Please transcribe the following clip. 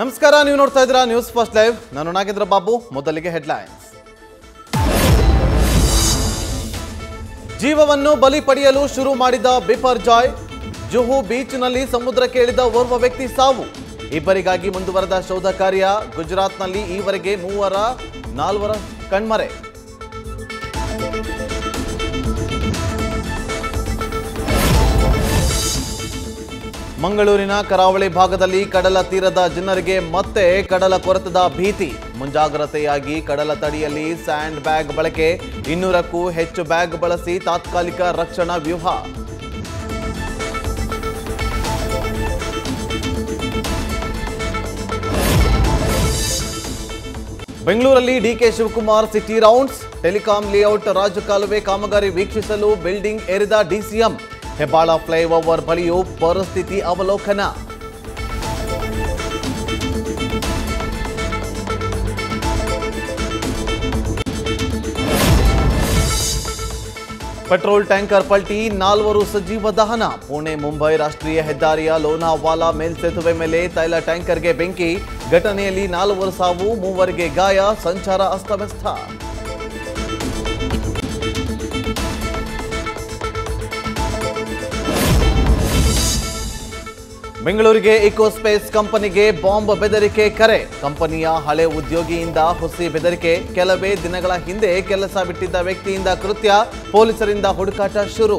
ನಮಸ್ಕಾರ, ನೀವು ನೋಡ್ತಾ ಇದ್ದೀರಾ ನ್ಯೂಸ್ ಫಸ್ಟ್ ಲೈವ್ ನಾನು ನಾಗೇಂದ್ರ ಬಾಬು, ಮೊದಲಿಗೆ ಹೆಡ್ಲೈನ್ಸ್. ಜೀವವನ್ನು ಬಲಿ ಪಡೆಯಲು ಶುರು ಮಾಡಿದ ಬಿಫರ್ ಜಾಯ್, ಜುಹು ಬೀಚ್ನಲ್ಲಿ ಸಮುದ್ರಕ್ಕೆ ಇಳಿದ ಓರ್ವ ವ್ಯಕ್ತಿ ಸಾವು. ಇಬ್ಬರಿಗಾಗಿ ಮುಂದುವರೆದ ಶೋಧ ಕಾರ್ಯ ಗುಜರಾತ್ನಲ್ಲಿ ಈವರೆಗೆ ಮೂವರ ನಾಲ್ವರ ಕಣ್ಮರೆ. ಮಂಗಳೂರಿನ ಕರಾವಳಿ ಭಾಗದಲ್ಲಿ ಕಡಲ ತೀರದ ಜನರಿಗೆ ಮತ್ತೆ ಕಡಲ ಕೊರತದ ಭೀತಿ. ಮುಂಜಾಗ್ರತೆಯಾಗಿ ಕಡಲ ತಡಿಯಲ್ಲಿ ಸ್ಯಾಂಡ್ ಬ್ಯಾಗ್ ಬಳಕೆ, ಇನ್ನೂರಕ್ಕೂ ಹೆಚ್ಚು ಬ್ಯಾಗ್ ಬಳಸಿ ತಾತ್ಕಾಲಿಕ ರಕ್ಷಣಾ ವ್ಯೂಹ. ಬೆಂಗಳೂರಲ್ಲಿ DK Shivakumar city rounds, telecom layout ರಾಜಕಾಲುವೆ ಕಾಮಗಾರಿ ವೀಕ್ಷಿಸಲು ಬಿಲ್ಡಿಂಗ್ ಏರಿದ ಡಿಸಿಎಂ ಹೆಬ್ಬಾಳ ಫ್ಲೈಓವರ್ ಬಳಿಯೂ ಪರಿಸ್ಥಿತಿ ಅವಲೋಕನ ಪೆಟ್ರೋಲ್ ಟ್ಯಾಂಕರ್ ಪಲ್ಟಿ ನಾಲ್ವರು ಸಜೀವ ದಹನ ಪುಣೆ ಮುಂಬೈ ರಾಷ್ಟ್ರೀಯ ಹೆದ್ದಾರಿಯ ಲೋನಾವಾಲಾ ಮೇಲ್ಸೇತುವೆ ಮೇಲೆ ತೈಲ ಟ್ಯಾಂಕರ್ಗೆ ಬೆಂಕಿ ಘಟನೆಯಲ್ಲಿ ನಾಲ್ವರು ಸಾವು ಮೂವರಿಗೆ ಗಾಯ ಸಂಚಾರ ಅಸ್ತವ್ಯಸ್ತ ಬೆಂಗಳೂರಿಗೆ ಇಕೋಸ್ಪೇಸ್ ಕಂಪನಿಗೆ ಬಾಂಬ್ ಬೆದರಿಕೆ ಕರೆ. ಕಂಪನಿಯ ಹಳೆ ಉದ್ಯೋಗಿಯಿಂದ ಹುಸಿ ಬೆದರಿಕೆ. ಕೆಲವೇ ದಿನಗಳ ಹಿಂದೆ ಕೆಲಸ ಬಿಟ್ಟಿದ್ದ ವ್ಯಕ್ತಿಯಿಂದ ಕೃತ್ಯ. ಪೊಲೀಸರಿಂದ ಹುಡುಕಾಟ ಶುರು.